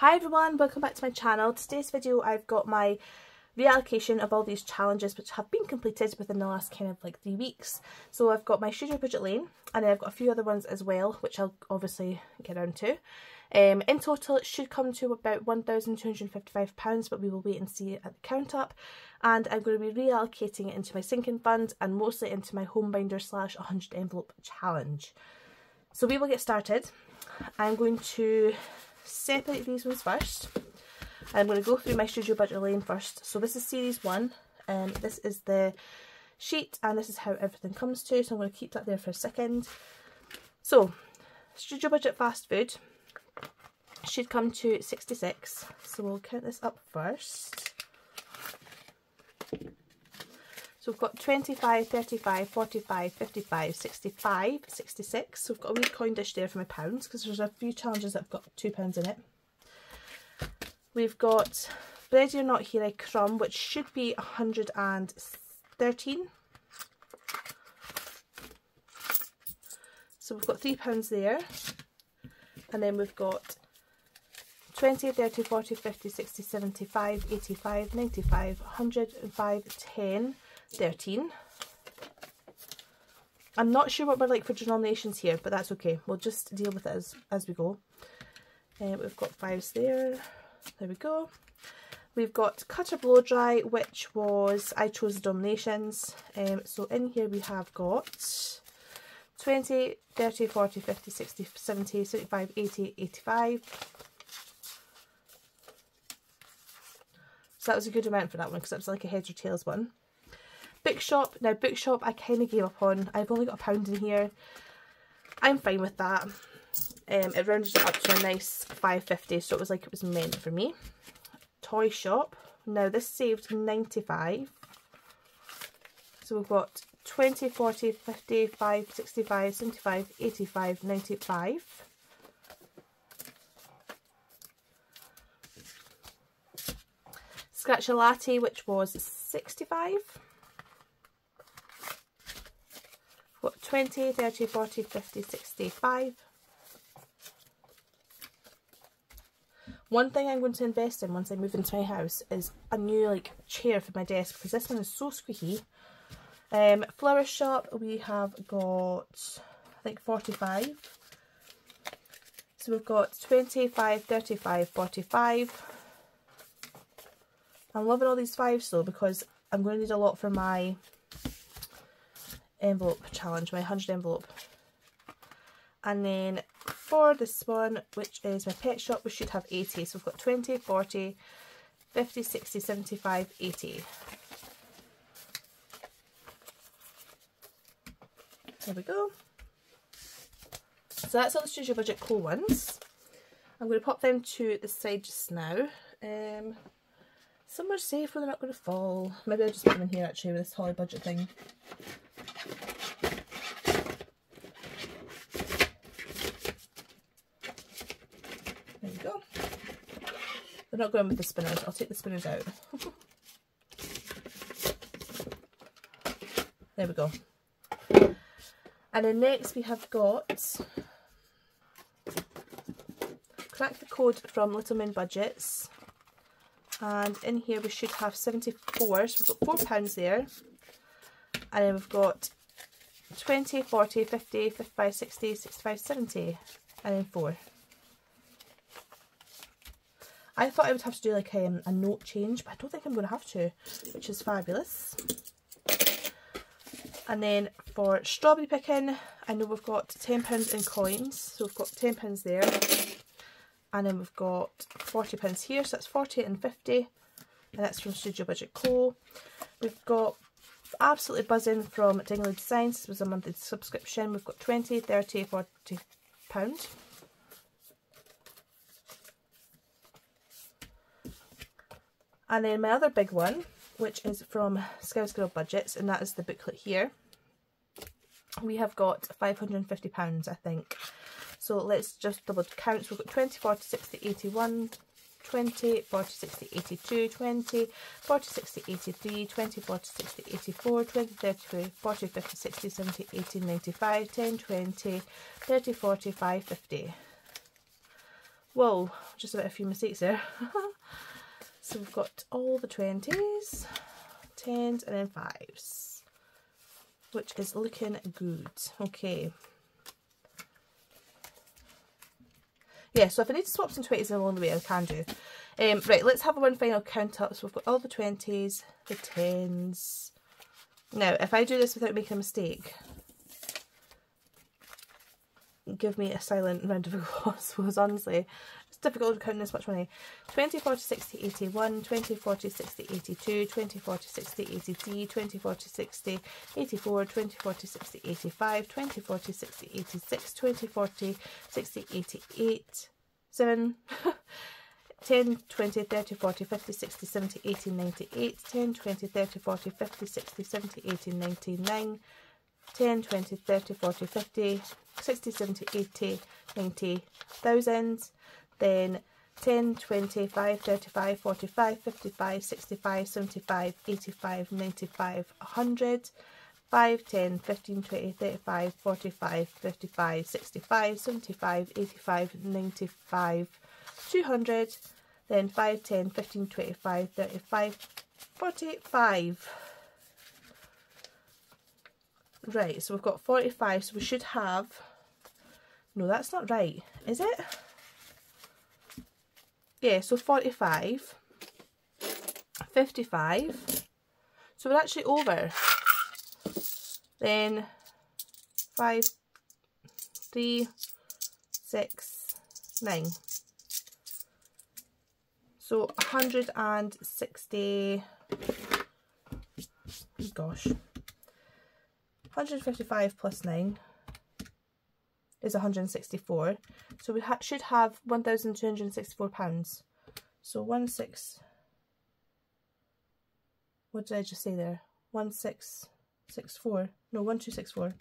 Hi everyone, welcome back to my channel. Today's video I've got my reallocation of all these challenges which have been completed within the last kind of like three weeks. So I've got my Studio Budget Lane and I've got a few other ones as well which I'll obviously get around to. Um, in total it should come to about £1,255 but we will wait and see at the count up and I'm going to be reallocating it into my sinking fund and mostly into my home binder slash 100 envelope challenge. So we will get started. I'm going to separate these ones first. I'm going to go through my Studio Budget Lane first. So this is series one, and this is the sheet, and this is how everything comes to. So I'm going to keep that there for a second. So, Studio Budget Fast Food should come to 66. So we'll count this up first. So we've got 25, 35, 45, 55, 65, 66. So we've got a wee coin dish there for my pounds because there's a few challenges that have got two pounds in it. We've got Bread You're Not Here I Crumb, which should be 113. So we've got three pounds there. And then we've got 20, 30, 40, 50, 60, 75, 85, 95, 105, 10, 13. I'm not sure what we're like for denominations here, but that's okay. We'll just deal with it as, as we go. Uh, we've got fives there. There we go. We've got Cutter Blow Dry, which was, I chose the denominations. Um, so in here we have got 20, 30, 40, 50, 60, 70, 75, 80, 85. So that was a good amount for that one because that was like a heads or tails one. Bookshop. Now, Bookshop I kind of gave up on. I've only got a pound in here. I'm fine with that. Um, it rounded it up to a nice 5.50, so it was like it was meant for me. Toy Shop. Now, this saved 95. So we've got 20, 40, 55, 65, 75, 85, 95. Scratch a Latte, which was 65. What 20, 30, 40, 50, 65. One thing I'm going to invest in once I move into my house is a new like chair for my desk because this one is so squeaky. Um, flower shop we have got I think 45. So we've got 25, 35, 45. I'm loving all these fives though because I'm going to need a lot for my envelope challenge, my 100 envelope. And then for this one, which is my pet shop, we should have 80. So we've got 20, 40, 50, 60, 75, 80. There we go. So that's all the Studio Budget cool ones. I'm going to pop them to the side just now. Um, somewhere safe where they're not going to fall. Maybe I'll just put them in here actually with this Holly Budget thing. We're not going with the spinners. I'll take the spinners out. there we go. And then next we have got Crack the Code from Little Moon Budgets. And in here we should have 74, so we've got £4 there. And then we've got 20, 40, 50, 55, 60, 65, 70, and then 4. I thought I would have to do like um, a note change, but I don't think I'm going to have to, which is fabulous. And then for strawberry picking, I know we've got £10 in coins, so we've got £10 there. And then we've got £40 here, so that's 40 and 50 and that's from Studio Budget Co. We've got absolutely buzzing from Dingley Designs, this was a monthly subscription. We've got 20, 30, 40 pounds. And then my other big one, which is from Scouse Girl Budgets, and that is the booklet here. We have got £550, I think. So let's just double count. So we've got 20, 40, 60, 81, 20, 40, 60, 82, 20, 40, 60, 83, 20, 40, 60, 84, 20, 30, 40, 50, 60, 70, 80, 95, 10, 20, 30, 40, 5, 50. Whoa, just about a few mistakes there. so we've got all the 20s, 10s and then 5s, which is looking good. Okay. Yeah, so if I need to swap some 20s along the way, I can do. Um, right, let's have one final count up. So we've got all the 20s, the 10s. Now, if I do this without making a mistake, give me a silent round of applause because honestly difficult counting this much money. 20 40 60 81 20 40 60 82 20 40 60 83 20 40 60 84 20 40 60 85 20 40 60 86 20 40 60 88 7 10 20 30 40 50 60 70 80 98 10 20 30 40 50 60 70 80 99 10, 20, 30, 40, 50, 60, 70, 80, 90 thousand. Then 10, 25, 35, 45, 55, 65, 75, 85, 95, 100. 5, 10, 15, 20, 35, 45, 55, 65, 75, 85, 95, 200. Then 5, 10, 15, 25, 35, 45. Right, so we've got 45, so we should have... No, that's not right, is it? Yeah, so 45, 55, so we're actually over. Then 5, 3, 6, 9. So 160, gosh, 155 plus 9 is 164. So we ha should have 1,264 pounds. So 16, what did I just say there? 1664, no 1264.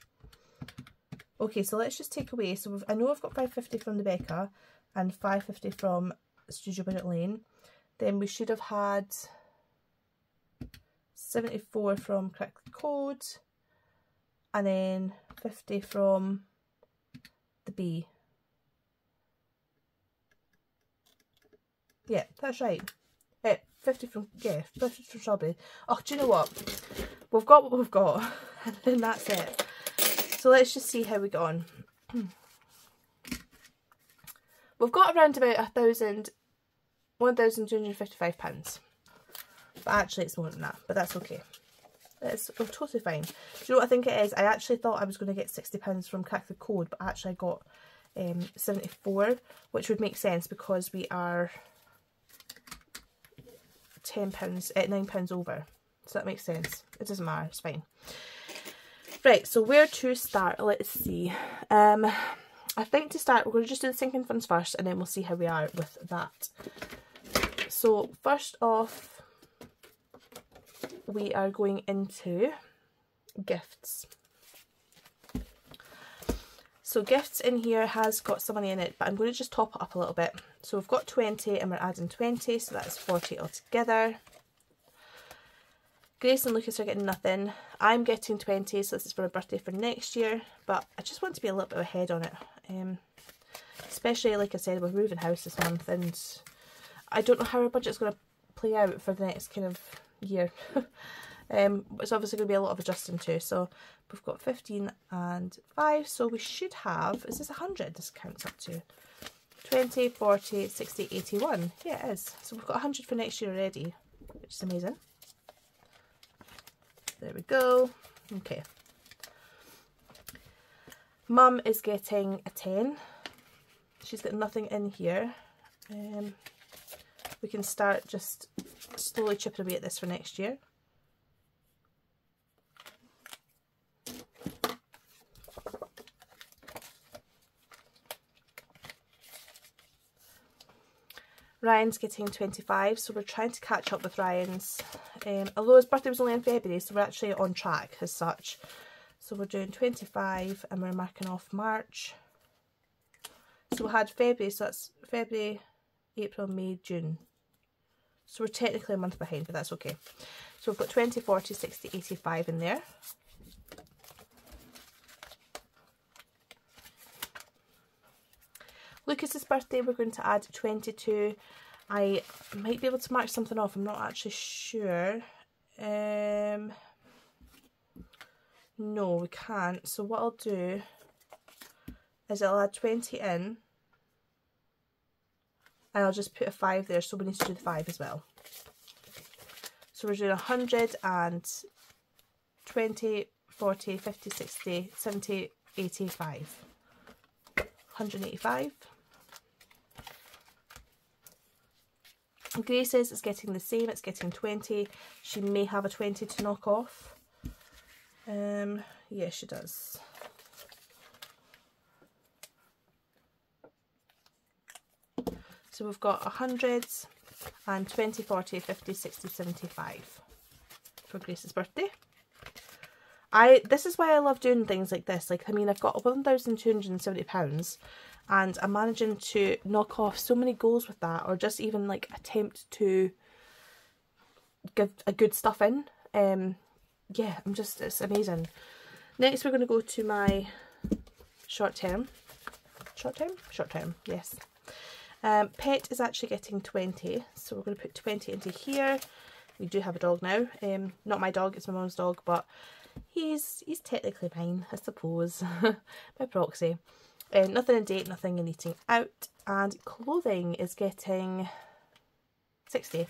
Okay, so let's just take away, so I know I've got 550 from the Becca and 550 from Studio Budget Lane. Then we should have had 74 from the Code, and then 50 from the B. Yeah, that's right. Uh, 50 from, yeah, 50 from Strawberry. Oh, do you know what? We've got what we've got, and then that's it. So let's just see how we go on. We've got around about a thousand, one thousand two hundred fifty-five pounds. But actually it's more than that, but that's okay. It's oh, totally fine. Do you know what I think it is? I actually thought I was going to get £60 from Crack the Code, but actually I got um, 74 which would make sense because we are £10, at uh, £9 over. So that makes sense. It doesn't matter, it's fine. Right, so where to start? Let's see. Um, I think to start, we're going to just do the sinking funds first and then we'll see how we are with that. So first off, we are going into gifts. So gifts in here has got some money in it, but I'm going to just top it up a little bit. So we've got 20 and we're adding 20, so that's 40 altogether. Grace and Lucas are getting nothing. I'm getting 20, so this is for a birthday for next year, but I just want to be a little bit ahead on it. Um, especially, like I said, we're moving house this month, and I don't know how our budget's going to play out for the next kind of year. um, it's obviously going to be a lot of adjusting too. So we've got 15 and 5. So we should have, is this 100 this counts up to? 20, 40, 60, 81. Yeah, it is. So we've got 100 for next year already, which is amazing. There we go. Okay. Mum is getting a 10. She's got nothing in here. Um, we can start just slowly chipping away at this for next year. Ryan's getting 25, so we're trying to catch up with Ryan's. Um, although his birthday was only in February, so we're actually on track as such. So we're doing 25 and we're marking off March. So we had February, so that's February, April, May, June. So we're technically a month behind, but that's okay. So we've got 20, 40, 60, 85 in there. Lucas's birthday we're going to add 22. I might be able to mark something off. I'm not actually sure. Um, no, we can't. So what I'll do is I'll add 20 in. And I'll just put a 5 there. So we need to do the 5 as well. So we're doing 100 and 20, 40, 50, 60, 70, 85. 185. Grace says it's getting the same, it's getting 20. She may have a 20 to knock off. Um, yeah, she does. So we've got 100 and 20, 40, 50, 60, 75 for Grace's birthday. I This is why I love doing things like this. Like, I mean, I've got £1,270 and I'm managing to knock off so many goals with that or just even like attempt to give a good stuff in. Um, yeah, I'm just, it's amazing. Next we're going to go to my short term. Short term? Short term, yes. Um, pet is actually getting 20, so we're going to put 20 into here. We do have a dog now. Um, not my dog, it's my mum's dog, but he's he's technically mine, I suppose, by proxy. Uh, nothing in date, nothing in eating out. And clothing is getting 60.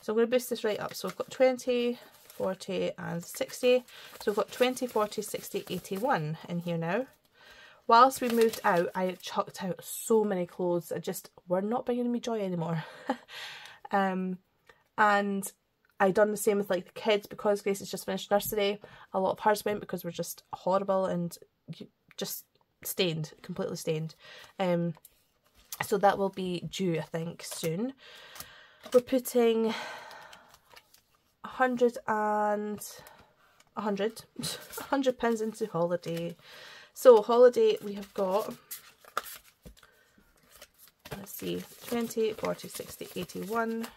So I'm going to boost this right up. So we've got 20, 40 and 60. So we've got 20, 40, 60, 81 in here now. Whilst we moved out, I chucked out so many clothes that just were not bringing me joy anymore. um, and I done the same with like the kids because Grace has just finished nursery. A lot of hers went because we're just horrible and just stained, completely stained. Um, so that will be due, I think, soon. We're putting 100 and 100, 100 pence into holiday. So holiday we have got, let's see, 20, 40, 60, 81.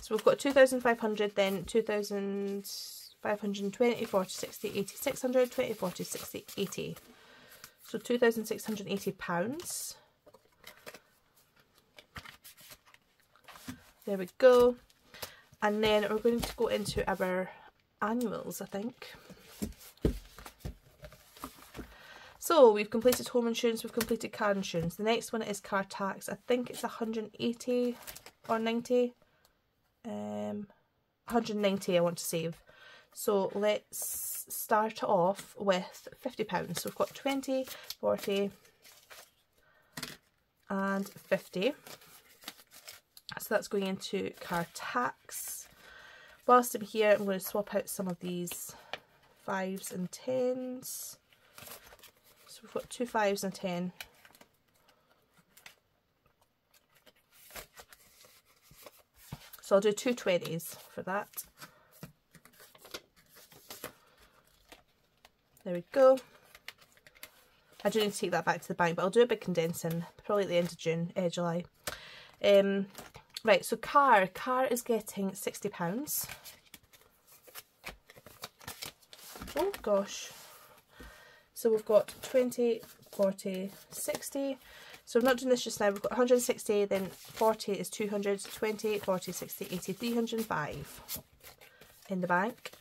So we've got 2,500, then 2,520, 40, 60, 80, 600, 20, 40, 60, 80. So 2,680 pounds. There we go. And then we're going to go into our annuals, I think. So we've completed home insurance, we've completed car insurance. The next one is car tax. I think it's 180 or 90. Um, 190 I want to save. So let's start off with £50. So we've got 20, 40 and 50. So that's going into car tax. Whilst I'm here, I'm going to swap out some of these fives and tens. We've got two fives and ten. So I'll do two twenties for that. There we go. I do need to take that back to the bank, but I'll do a big condensing, probably at the end of June, uh, July. Um, Right, so car. Car is getting £60. Oh gosh. So we've got 20, 40, 60. So I'm not doing this just now. We've got 160, then 40 is 200, 20, 40, 60, 80, 305 in the bank.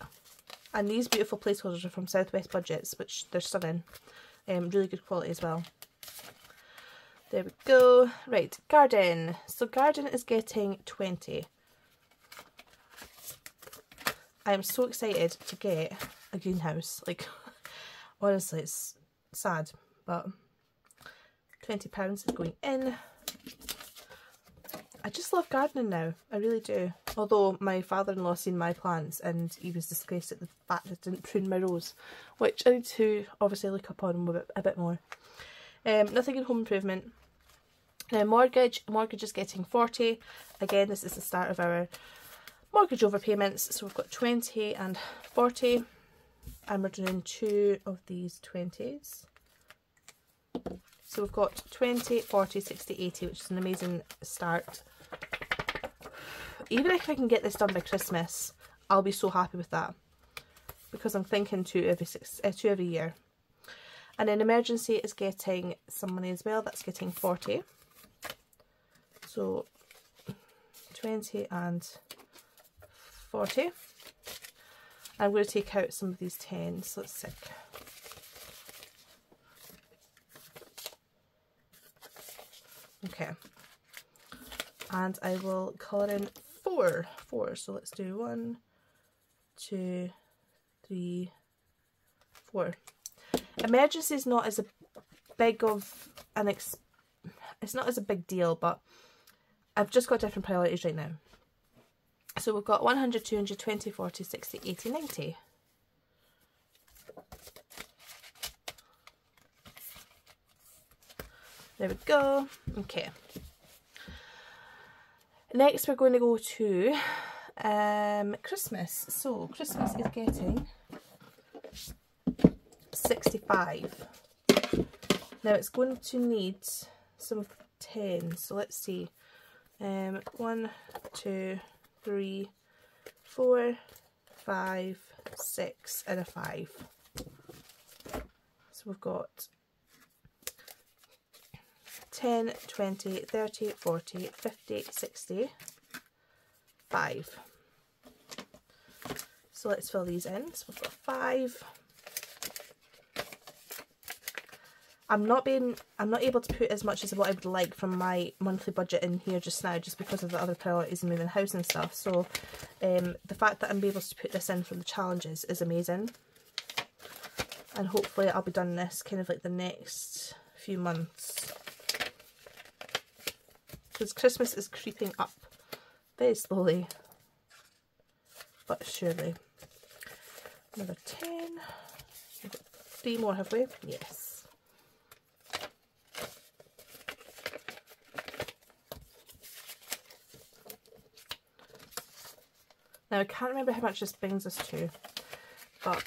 And these beautiful placeholders are from Southwest Budgets, which they're stunning. Um, really good quality as well. There we go. Right, garden. So garden is getting 20. I am so excited to get a greenhouse. Like, honestly, it's sad, but £20 is going in. I just love gardening now. I really do. Although my father-in-law seen my plants and he was disgraced at the fact that I didn't prune my rose, which I need to obviously look up on a bit, a bit more. Um, nothing in home improvement. Now mortgage, mortgage is getting 40. Again, this is the start of our mortgage overpayments. So we've got 20 and 40. And we're doing two of these 20s. So we've got 20, 40, 60, 80, which is an amazing start. Even if I can get this done by Christmas, I'll be so happy with that. Because I'm thinking two every, six, uh, two every year. And then emergency is getting some money as well. That's getting 40. So 20 and 40. I'm going to take out some of these 10s. Let's see. Okay. And I will colour in four. Four. So let's do one, two, three, four. Emergency is not as a big of an ex it's not as a big deal, but I've just got different priorities right now. So we've got 100, 200, 20, 40, 60, 80, 90. There we go. Okay. Next we're going to go to um, Christmas. So Christmas is getting 65. Now it's going to need some 10. So let's see. Um, one, two, three, four, five, six, and a five. So we've got 10, 20, 30, 40, 50, 60, 5. So let's fill these in. So we've got 5. I'm not being I'm not able to put as much as what I would like from my monthly budget in here just now just because of the other priorities and moving house and stuff. So um, the fact that I'm able to put this in for the challenges is amazing. And hopefully I'll be done this kind of like the next few months. Because Christmas is creeping up very slowly. But surely. Another 10 three more have we? Yes Now I can't remember how much this brings us to, but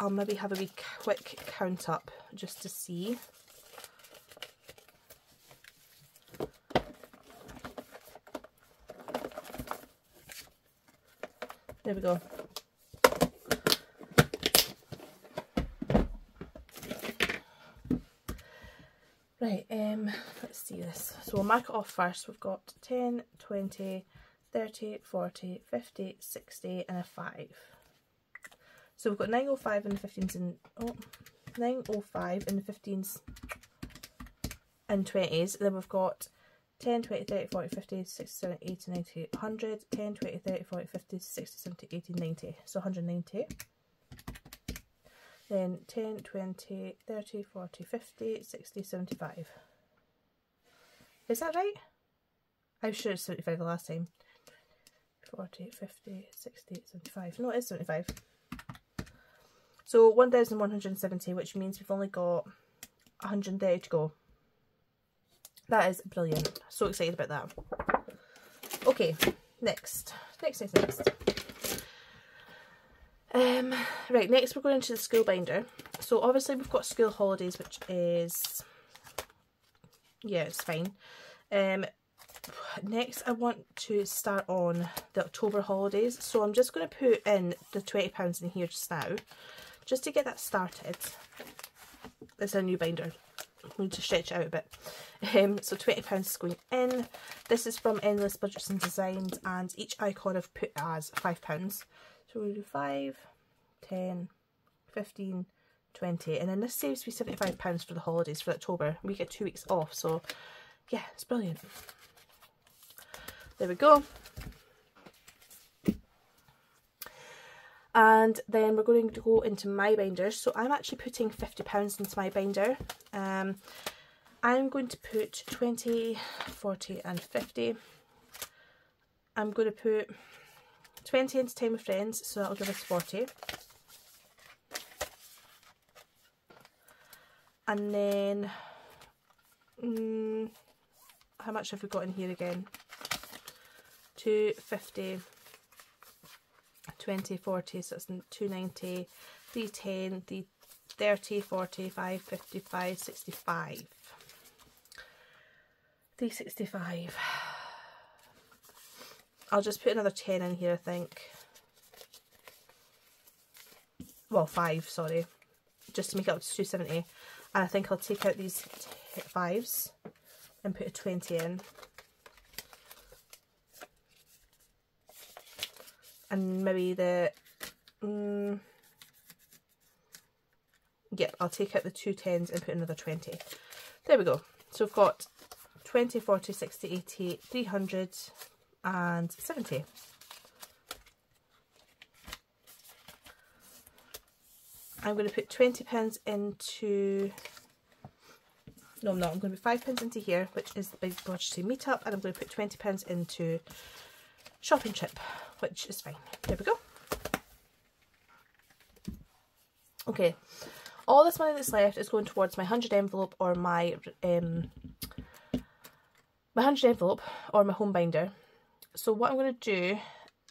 I'll maybe have a wee quick count up just to see. There we go. Right, um, let's see this. So we'll mark it off first. We've got 10, 20, 30, 40, 50, 60 and a 5. So we've got 905 and the 15s and oh, 905 and the 15s and 20s. Then we've got 10, 20, 30, 40, 50, 60, 70, 80, 90, 100, 10, 20, 30, 40, 50, 60, 70, 80, 90. So 190. Then 10, 20, 30, 40, 50, 60, 75. Is that right? I was sure it's 75 the last time. 40, 50, 60, 75. No, it is 75. So 1,170, which means we've only got 130 to go. That is brilliant. So excited about that. Okay, next. Next, next, next. Um, right, next we're going into the school binder. So obviously we've got school holidays, which is, yeah, it's fine. Um, next I want to start on the October holidays. So I'm just going to put in the £20 in here just now just to get that started. It's a new binder. I need to stretch it out a bit. Um, so £20 is going in. This is from Endless Budgets and Designs and each icon I've put as £5 so we'll do 5 10 15 20 and then this saves me £75 for the holidays for October. We get two weeks off so yeah it's brilliant there we go. And then we're going to go into my binders. So I'm actually putting £50 into my binder. Um, I'm going to put 20, 40 and 50. I'm going to put 20 into Time with Friends, so that'll give us 40. And then, mm, how much have we got in here again? 250, 20, 40, so it's 290, 310, 330, 45, 55, 65. 365. I'll just put another 10 in here, I think. Well, 5, sorry. just to make it up to 270 and I think I'll take out these fives and put a 20 in and maybe the um, yeah I'll take out the two tens and put another 20 there we go. So we've got 20 40 60 80 300 and 70 I'm going to put 20 pence into no I'm not, I'm going to put 5 pence into here which is the Big Budgeting Meetup and I'm going to put 20 pence into shopping trip which is fine. There we go. Okay, all this money that's left is going towards my 100 envelope or my um, my 100 envelope or my home binder. So what I'm going to do,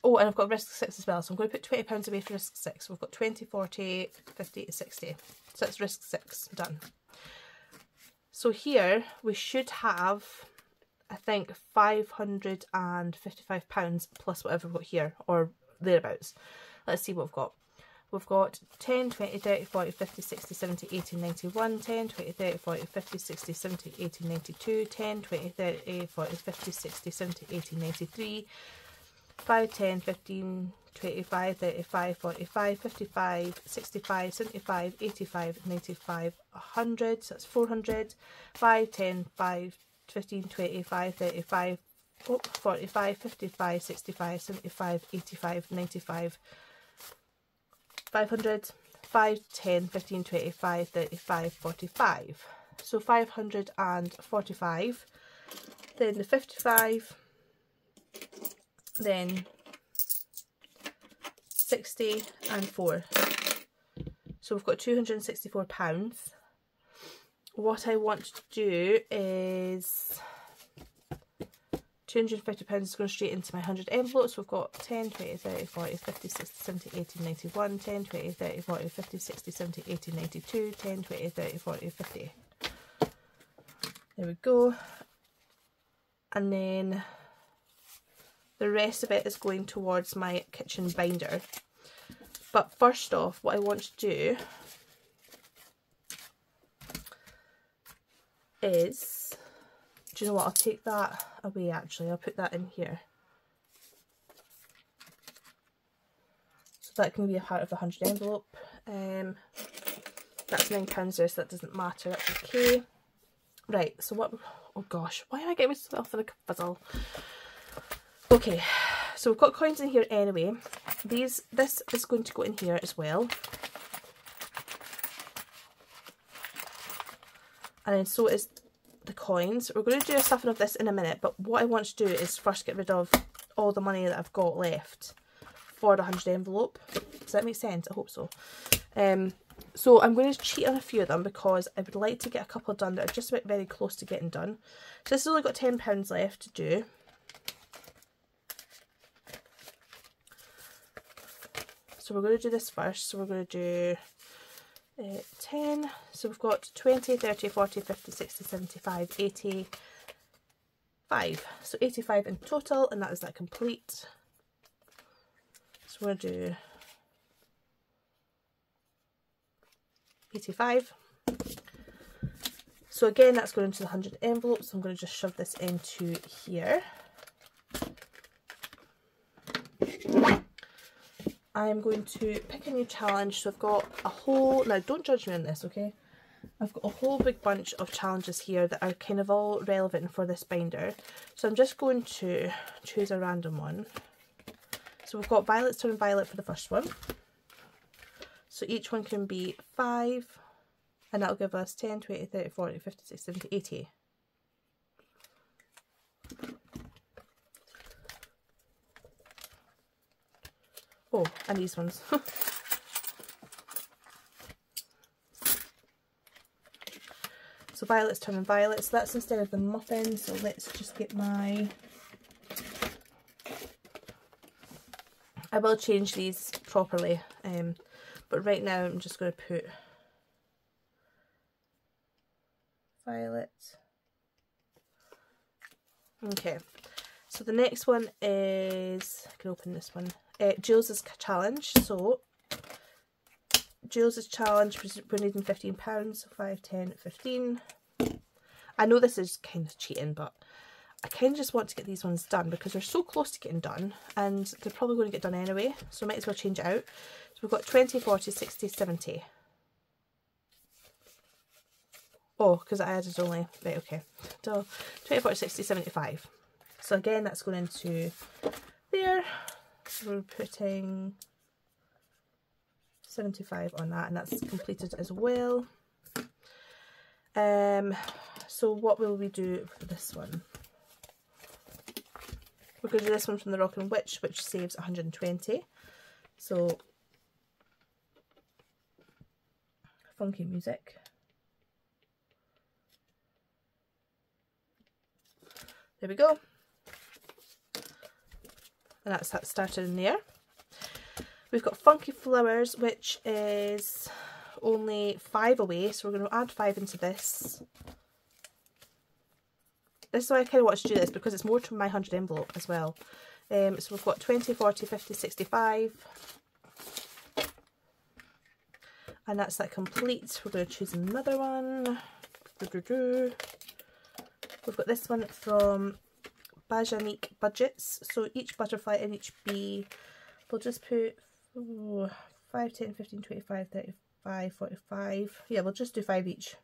oh and I've got risk 6 as well, so I'm going to put £20 away for risk 6. So we've got 20, 40, 50, 60. So that's risk 6 done. So here we should have I think £555 plus whatever we've got here, or thereabouts. Let's see what we've got. We've got 10, 20, 30, 40, 50, 60, 70, 80, 91, 10, 20, 30, 40, 50, 60, 70, 80, 92, 10, 20, 30, 40, 50, 60, 70, 80, 93, 5, 10, 15, 25, 35, 45, 55, 65, 75, 85, 95, 100, so that's 400, 5, 10, 5, 15, 25, 35, 45, 55, 65, 75, 85, 95, 500, 5, 10, 15, 25, 35, 45. So 545, then the 55, then 60 and 4. So we've got 264 pounds what I want to do is £250 is going straight into my 100 envelopes. We've got 10, 20, 30, 40, 50, 60, 70, 80, 91, 10, 20, 30, 40, 50, 60, 70, 80, 92, 10, 20, 30, 40, 50. There we go. And then the rest of it is going towards my kitchen binder. But first off, what I want to do is, do you know what, I'll take that away actually, I'll put that in here. So that can be a part of the 100 envelope. Um, that's £9 there, so that doesn't matter, that's okay. Right, so what, oh gosh, why am I getting myself in a puzzle? Okay, so we've got coins in here anyway. These, this is going to go in here as well. And then so is the coins. We're going to do a stuffing of this in a minute, but what I want to do is first get rid of all the money that I've got left for the 100 envelope. Does that make sense? I hope so. Um, so I'm going to cheat on a few of them because I would like to get a couple done that are just about very close to getting done. So this has only got £10 left to do. So we're going to do this first. So we're going to do uh, 10 so we've got 20 30 40 50 60 75 85 so 85 in total and that is that complete. So to do 85 so again that's going into the 100 envelopes. So I'm going to just shove this into here I'm going to pick a new challenge. So I've got a whole, now don't judge me on this, okay? I've got a whole big bunch of challenges here that are kind of all relevant for this binder. So I'm just going to choose a random one. So we've got Violet's Turn Violet for the first one. So each one can be 5, and that'll give us 10, 20, 30, 40, 50, 60, 70, 80. Oh, and these ones. so Violet's turning violet. So that's instead of the muffin. So let's just get my... I will change these properly. Um, but right now I'm just going to put violet. Okay. So the next one is, I can open this one uh, Jules' challenge. So Jules's challenge, we're needing £15, so 5, 10, 15. I know this is kind of cheating, but I kind of just want to get these ones done because they're so close to getting done and they're probably going to get done anyway, so might as well change it out. So we've got 20, 40, 60, 70. Oh, because I added only, right, okay. So 20, 40, 60, 75. So again, that's going into there. We're putting 75 on that and that's completed as well. Um, so what will we do for this one? We're going to do this one from the Rockin' Witch, which saves 120. So, funky music. There we go. And that's that started in there. We've got Funky Flowers, which is only five away, so we're going to add five into this. This is why I kind of want to do this, because it's more to my 100 envelope as well. Um, so we've got 20, 40, 50, 65. And that's that complete. We're going to choose another one. We've got this one from Bajanique Budgets. So each butterfly in each bee, we'll just put oh, 5, 10, 15, 25, 35, 45. Yeah, we'll just do 5 each.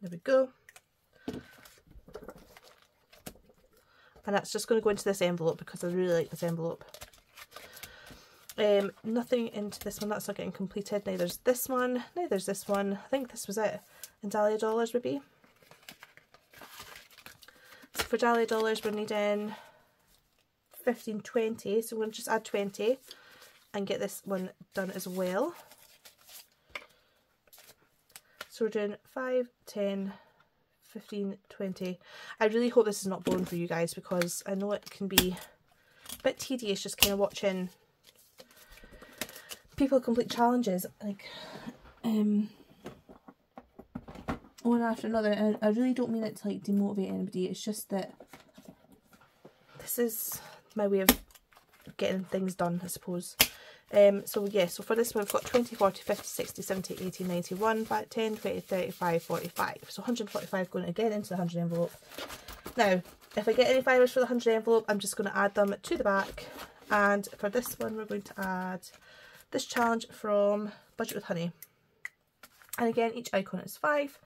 There we go. And that's just going to go into this envelope because I really like this envelope. Um, nothing into this one, that's not getting completed. Neither's this one, neither's this one. I think this was it in Dahlia Dollars would be. For Dahlia Dollars we're needing 15, 20. So we're going to just add 20 and get this one done as well. So we're doing 5, 10, 15, 20. I really hope this is not boring for you guys because I know it can be a bit tedious just kind of watching people complete challenges. Like, um, one after another and I really don't mean it to like demotivate anybody it's just that this is my way of getting things done I suppose. Um so yeah so for this one we've got 20 40 50 60 70 80 91 5, 10 20 35 45 so 145 going again into the 100 envelope. Now if I get any fibres for the 100 envelope I'm just going to add them to the back. And for this one we're going to add this challenge from Budget with Honey. And again each icon is 5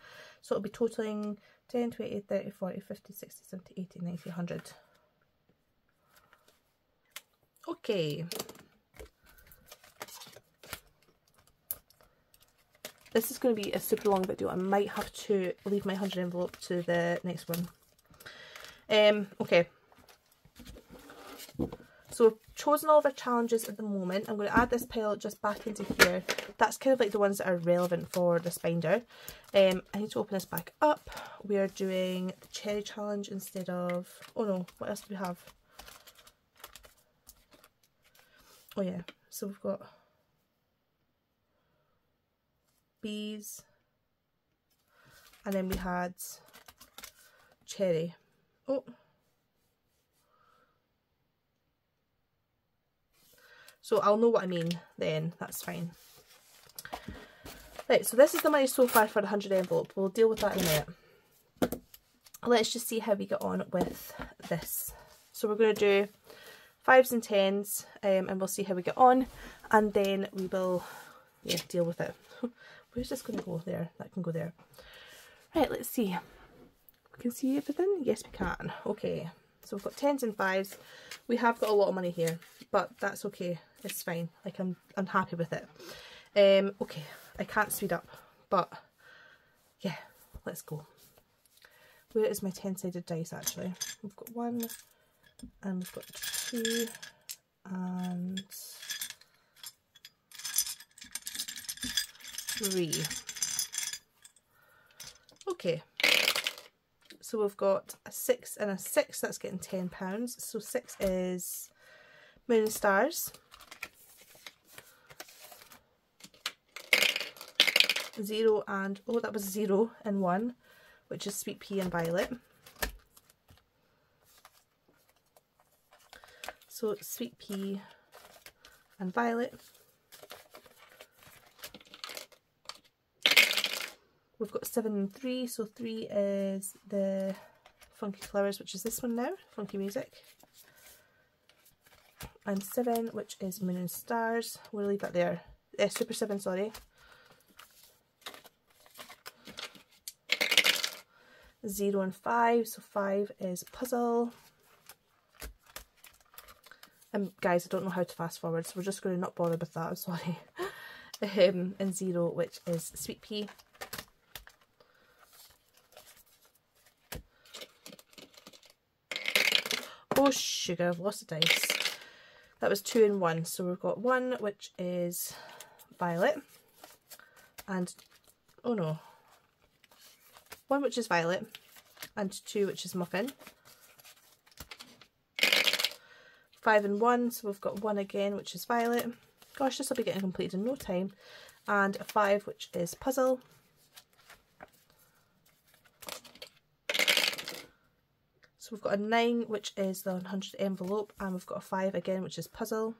so it'll be totaling 10, 20, 30, 40, 50, 60, 70, 80, 90, 100. Okay. This is going to be a super long video. I might have to leave my 100 envelope to the next one. Um, okay. So we've chosen all of our challenges at the moment. I'm going to add this pile just back into here. That's kind of like the ones that are relevant for this binder. Um, I need to open this back up. We are doing the cherry challenge instead of... Oh no, what else do we have? Oh yeah, so we've got bees and then we had cherry. Oh, So I'll know what I mean then, that's fine. Right, so this is the money so far for the 100 envelope. We'll deal with that in a minute. Let's just see how we get on with this. So we're going to do fives and tens um, and we'll see how we get on and then we will yeah, deal with it. Where's this going to go? There, that can go there. Right, let's see. We can see everything? Yes, we can. Okay, so we've got tens and fives. We have got a lot of money here, but that's okay it's fine. Like I'm, I'm happy with it. Um, okay, I can't speed up, but yeah, let's go. Where is my 10-sided dice actually? We've got one, and we've got two, and three. Okay, so we've got a six and a six, that's getting £10. So six is Moon and Stars. zero and, oh that was zero and one, which is Sweet Pea and Violet. So Sweet Pea and Violet. We've got 7 and 3, so 3 is the Funky Flowers, which is this one now, Funky Music. And 7, which is Moon and Stars. We'll leave that there. Uh, Super 7, sorry. Zero and five, so five is puzzle. And guys, I don't know how to fast forward, so we're just going to not bother with that, I'm sorry. um, and zero, which is sweet pea. Oh sugar, I've lost the dice. That was two and one, so we've got one which is violet, and oh no, one which is violet, and two which is muffin. Five and one, so we've got one again which is violet. Gosh, this will be getting completed in no time. And a five which is puzzle. So we've got a 9 which is the 100 envelope and we've got a 5 again which is puzzle.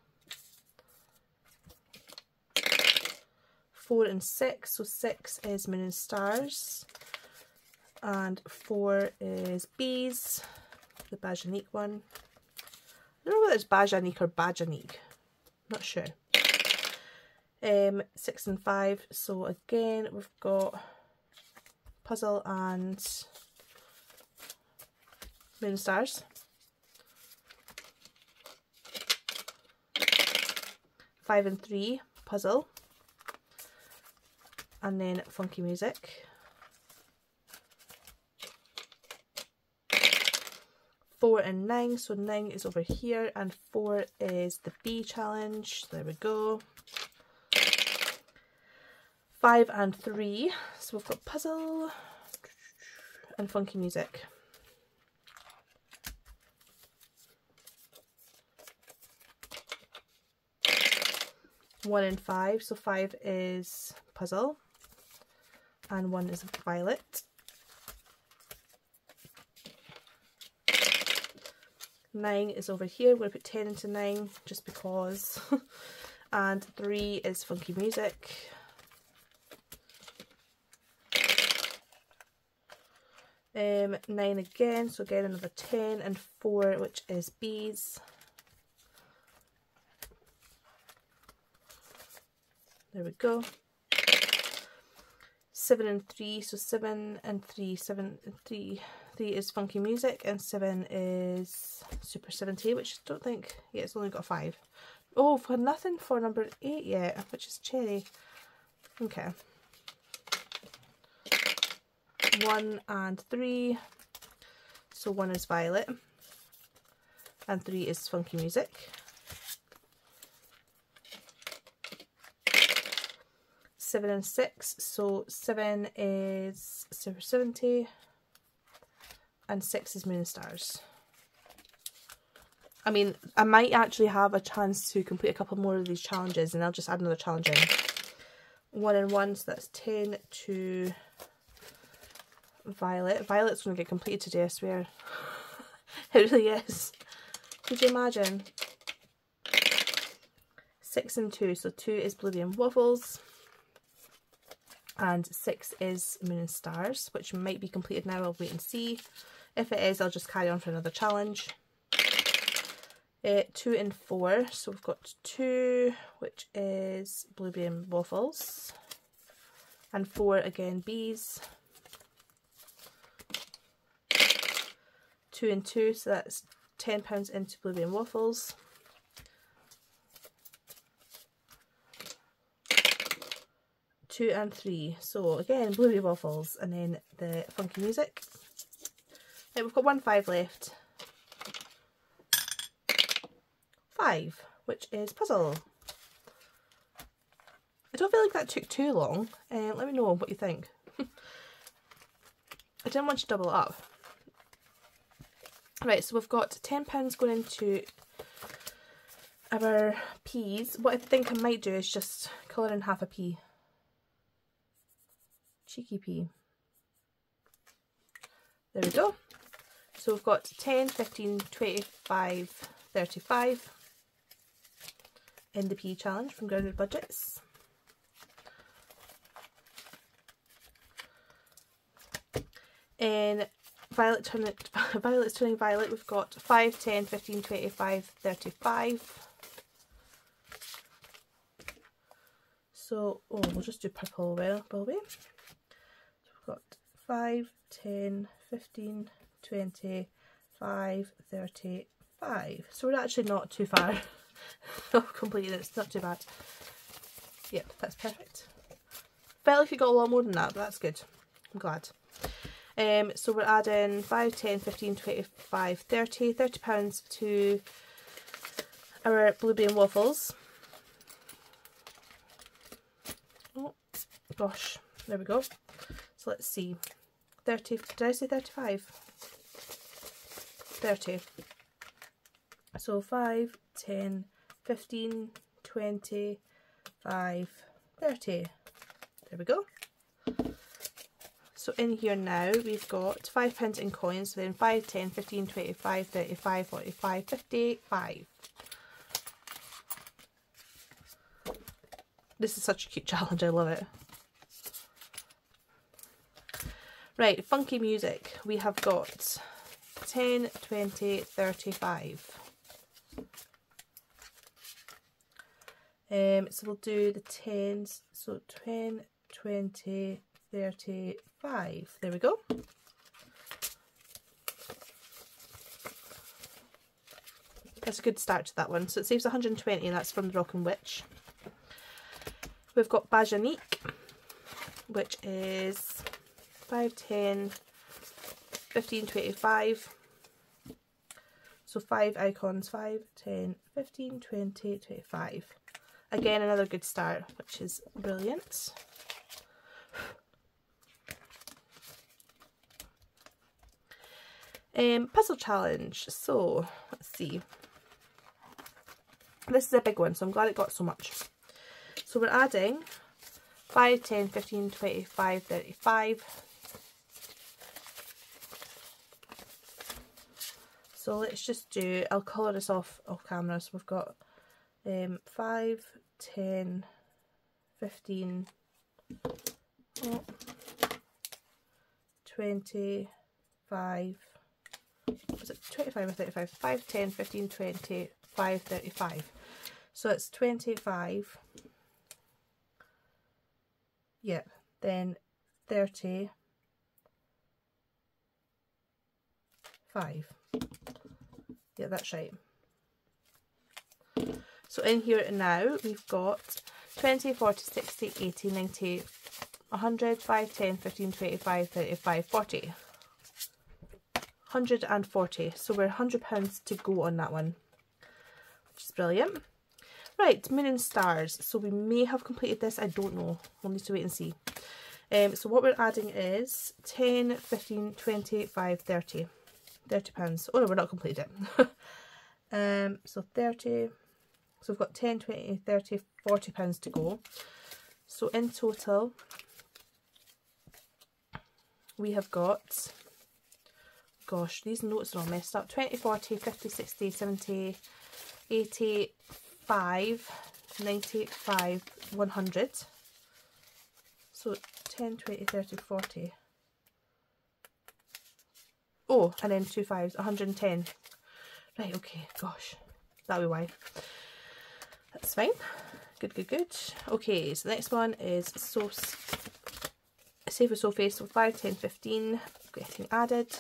4 and 6, so 6 is moon and stars and 4 is bees, the Bajanique one. I don't know whether it's Bajanique or Bajanique, not sure. Um, 6 and 5, so again we've got puzzle and Moon Stars. Five and three, puzzle. And then funky music. Four and nine, so nine is over here and four is the B challenge. There we go. Five and three, so we've got puzzle and funky music. One and five. So five is puzzle and one is violet. Nine is over here. We're going to put 10 into nine just because. and three is funky music. Um, nine again, so again another 10 and four, which is bees. There we go. Seven and three, so seven and three, seven and three. Three is funky music and seven is Super 70, which I don't think, yeah, it's only got five. Oh, for nothing for number eight yet, which is cherry. Okay. One and three. So one is violet and three is funky music. Seven and six. So seven is Super 70 and six is Moon and Stars. I mean, I might actually have a chance to complete a couple more of these challenges and I'll just add another challenge in. One and one, so that's 10 to Violet. Violet's going to get completed today, I swear. it really is. Could you imagine? Six and two, so two is Blueberry and Waffles and six is Moon and Stars, which might be completed now. I'll wait and see. If it is, I'll just carry on for another challenge. Uh, two and four, so we've got two, which is Blueberry Waffles, and four again, bees. Two and two, so that's £10 into Blueberry Waffles. Two and three. So again, blueberry waffles and then the funky music. Right, we've got one five left. Five, which is puzzle. I don't feel like that took too long. Uh, let me know what you think. I didn't want to double up. Right, so we've got £10 going into our peas. What I think I might do is just colour in half a pea cheeky pea. There we go. So we've got 10, 15, 25, 35 in the pea challenge from Grounded Budgets. In Violet turning, Violet's turning violet, we've got 5, 10, 15, 25, 35. So, oh, we'll just do purple. So we've got 5, 10, 15, 20, 5, 35. So we're actually not too far off completing it. It's not too bad. Yep, that's perfect. Felt like you got a lot more than that, but that's good. I'm glad. Um, so we're adding 5, 10, 15, 25, 30, 30 pounds to our blueberry and waffles. Oh, gosh, there we go. Let's see. 30, did I say 35? 30. So 5, 10, 15, 20, 5, 30. There we go. So in here now we've got 5 pence in coins, so then 5, 10, 15, 25, 35, 45, 55. This is such a cute challenge, I love it. Right, funky music. We have got 10, 20, 35. Um, so we'll do the 10s, so 10, 20, 35. There we go. That's a good start to that one. So it saves 120 and that's from the Rockin' Witch. We've got Bajanique, which is 5, 10, 15, 25. So 5 icons, 5, 10, 15, 20, 25. Again, another good start, which is brilliant. Um, puzzle challenge. So, let's see. This is a big one, so I'm glad it got so much. So we're adding 5, 10, 15, 25, 35, So let's just do, I'll colour this off off camera. So we've got um, 5, 10, 15, oh, 25, was it 25 or 35? 5, 10, 15, 20, 5, 35. So it's 25, yeah, then 30, 5. Yeah, that's right. So in here now, we've got 20, 40, 60, 80, 90, 100, 5, 10, 15, 25, 35, 40. 140. So we're £100 to go on that one, which is brilliant. Right, Moon and Stars. So we may have completed this. I don't know. We'll need to wait and see. Um, so what we're adding is 10, 15, 25, 30. 30 pounds. Oh no, we're not completed it. um, so 30, so we've got 10, 20, 30, 40 pounds to go. So in total, we have got, gosh, these notes are all messed up. 20, 40, 50, 60, 70, 85, 95, 100. So 10, 20, 30, 40. Oh, and then two fives, 110. Right, okay, gosh, that'll be why. That's fine. Good, good, good. Okay, so next one is sauce. Save a sofa, so 5, 10, 15, getting added.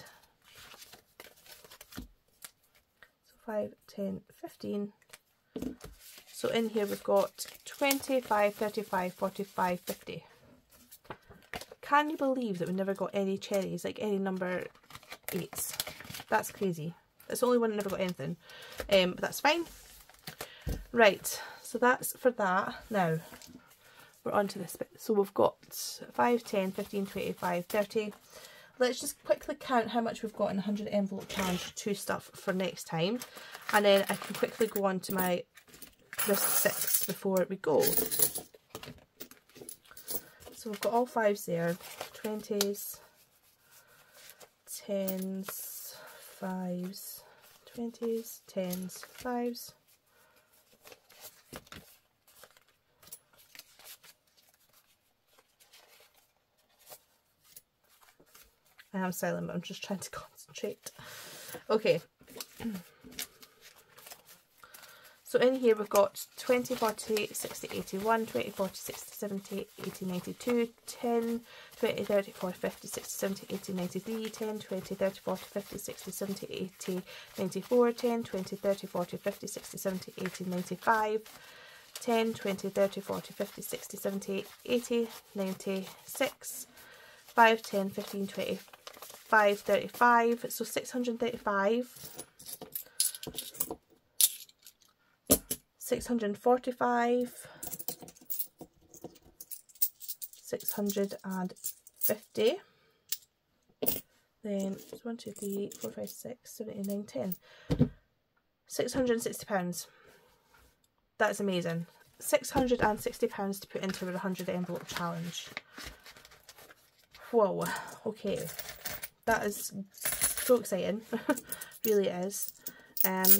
So 5, 10, 15. So in here we've got 25, 35, 45, 50. Can you believe that we never got any cherries, like any number eights. That's crazy. It's the only one I never got anything. Um, but that's fine. Right, so that's for that. Now, we're on to this bit. So we've got 5, 10, 15, 25, 30. Let's just quickly count how much we've got in 100 envelope challenge to stuff for next time. And then I can quickly go on to my this six before we go. So we've got all fives there. 20s, tens, fives, twenties, tens, fives. I am silent, but I'm just trying to concentrate. Okay. So in here we've got 20, 40, 60, 81, 20, 40, 60, 70, 80, 92, 10, 20, 30, 40, 50, 60, 70, 80, 93, 10, 20, 30, 40, 50, 60, 70, 80, 94, 10, 20, 30, 40, 50, 60, 70, 80, 95, 10, 20, 30, 40, 50, 60, 70, 80, 96, 5, 10, 15, 20, 5, 35, so 635, 645, 650, then 1, 2, 3, 4, 5, 6, 7, 8, 9, 10. 660 pounds. That's amazing. 660 pounds to put into a 100 envelope challenge. Whoa, okay. That is so exciting. really is. Um,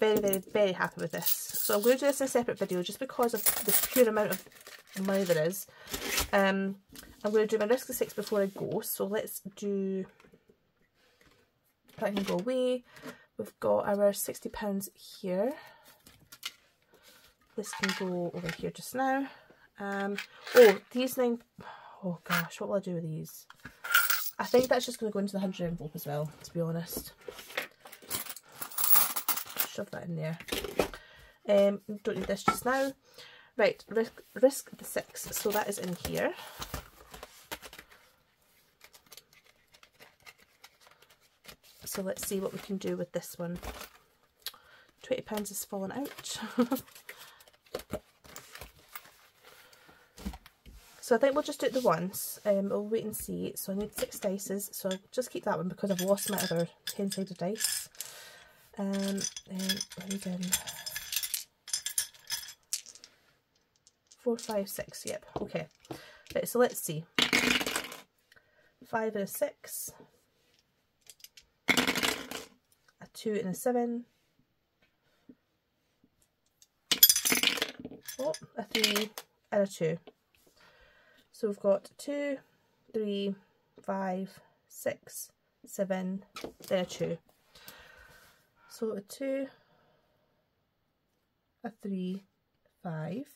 very, very, very happy with this. So I'm going to do this in a separate video just because of the pure amount of money there is. Um, I'm going to do my risk of six before I go. So let's do, that can go away. We've got our £60 here. This can go over here just now. Um, oh, these nine, oh gosh, what will I do with these? I think that's just going to go into the 100 envelope as well, to be honest shove that in there. Um, don't need this just now. Right, risk, risk the six. So that is in here. So let's see what we can do with this one. £20 has fallen out. so I think we'll just do it the once. Um, we'll wait and see. So I need six dices. So I'll just keep that one because I've lost my other 10-sided dice. Um, and four, five, six. Yep. Okay. Right. So let's see. Five and a six. A two and a seven. Oh, a three and a two. So we've got two, three, five, six, seven, then a two. So a two, a three, five,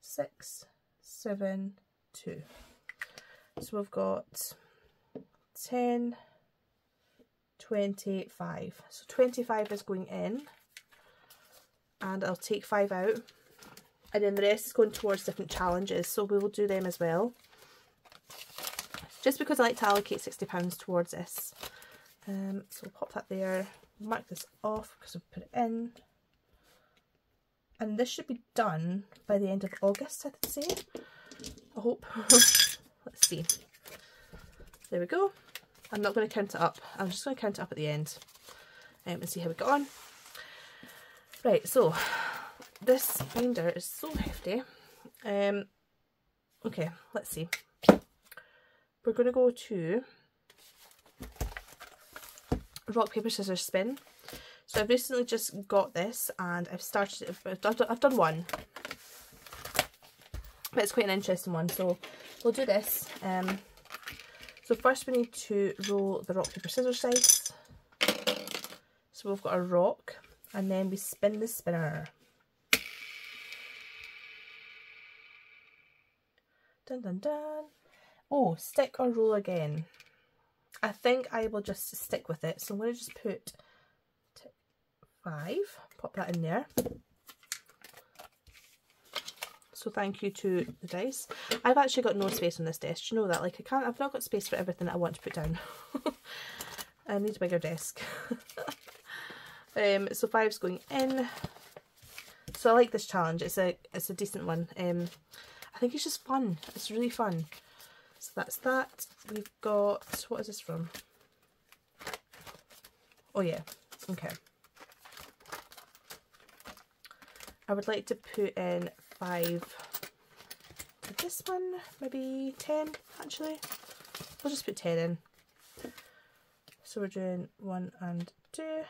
six, seven, two. So we've got 10, 25. So 25 is going in and I'll take five out and then the rest is going towards different challenges so we will do them as well just because I like to allocate £60 towards this um, so we'll pop that there mark this off because I've put it in. And this should be done by the end of August, I'd say. I hope. Let's see. There we go. I'm not going to count it up. I'm just going to count it up at the end um, and see how we got on. Right, so this binder is so hefty. Um, okay, let's see. We're going to go to rock, paper, scissors, spin. So I've recently just got this and I've started, I've done, I've done one. But it's quite an interesting one. So we'll do this. Um, so first we need to roll the rock, paper, scissors dice. So we've got a rock and then we spin the spinner. Dun dun dun. Oh, stick or roll again. I think I will just stick with it. So I'm going to just put five, pop that in there. So thank you to the dice. I've actually got no space on this desk. You know that? Like I can't, I've not got space for everything that I want to put down. I need a bigger desk. um, so five's going in. So I like this challenge. It's a it's a decent one. Um, I think it's just fun. It's really fun. So that's that. We've got, what is this from? Oh yeah, okay. I would like to put in five this one, maybe 10 actually. We'll just put 10 in. So we're doing one and two.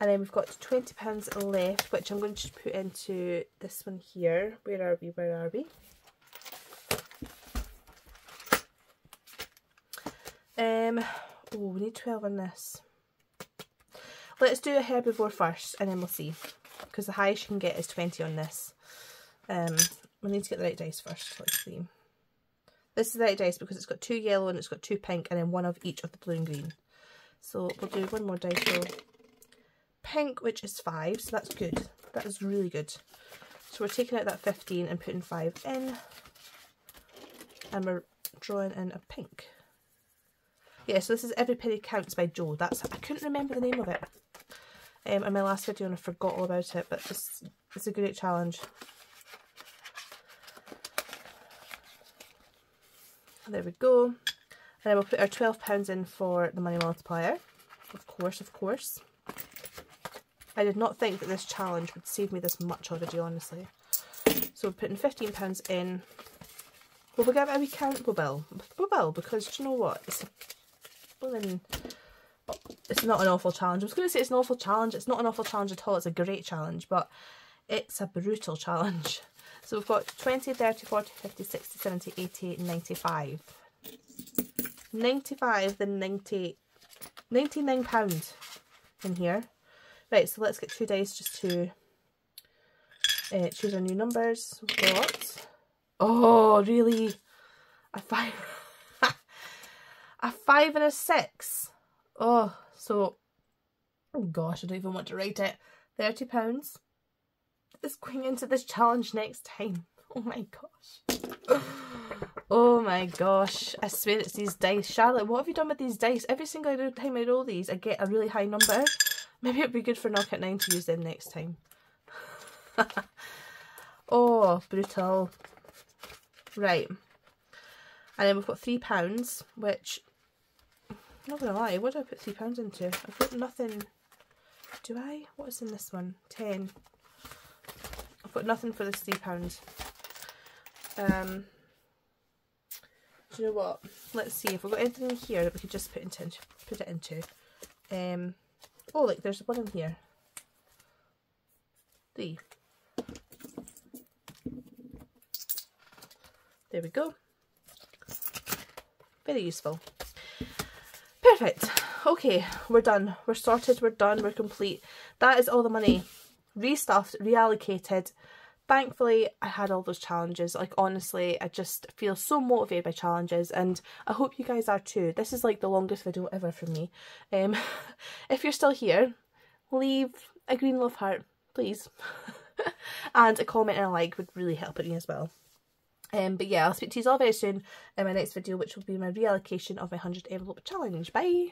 And then we've got £20 left, which I'm going to put into this one here. Where are we? Where are we? Um, oh, we need 12 on this. Let's do a herbivore first and then we'll see. Because the highest you can get is 20 on this. Um, we need to get the right dice first. Let's see. This is the right dice because it's got two yellow and it's got two pink and then one of each of the blue and green. So we'll do one more dice roll. Pink, which is 5, so that's good. That is really good. So we're taking out that 15 and putting 5 in. And we're drawing in a pink. Yeah, so this is Every Penny Counts by Joe. That's I couldn't remember the name of it um, in my last video and I forgot all about it, but it's, a great challenge. There we go. And then we'll put our £12 in for the money multiplier. Of course, of course. I did not think that this challenge would save me this much already, honestly. So we're putting £15 in. Will we give it a wee count? We will, because do you know what? It's a blooming... It's not an awful challenge. I was going to say it's an awful challenge. It's not an awful challenge at all. It's a great challenge, but it's a brutal challenge. So we've got 20, 30, 40, 50, 60, 70, 80, 95. 95, then 90, 99 pound in here. Right, so let's get two dice just to uh, choose our new numbers. Got, oh, really? A five, a five and a six. Oh, so, oh gosh, I don't even want to write it. £30 is going into this challenge next time. Oh my gosh. Oh my gosh. I swear it's these dice. Charlotte, what have you done with these dice? Every single time I roll these, I get a really high number. Maybe it'd be good for Knockout 9 to use them next time. oh, brutal. Right. And then we've got £3, which, not gonna lie, what do I put £3 into? I've got nothing. Do I? What is in this one? 10 I've got nothing for this £3. Um, do you know what? Let's see if we've got anything in here that we could just put into put it into. Um, Oh, look, there's one in here. Three. There we go. Very useful. Perfect. Okay, we're done. We're sorted, we're done, we're complete. That is all the money. Restuffed, reallocated, thankfully I had all those challenges. Like honestly I just feel so motivated by challenges and I hope you guys are too. This is like the longest video ever for me. Um if you're still here leave a green love heart please. And a comment and a like would really help me as well. Um but yeah I'll speak to you all very soon in my next video which will be my reallocation of my 100 envelope challenge. Bye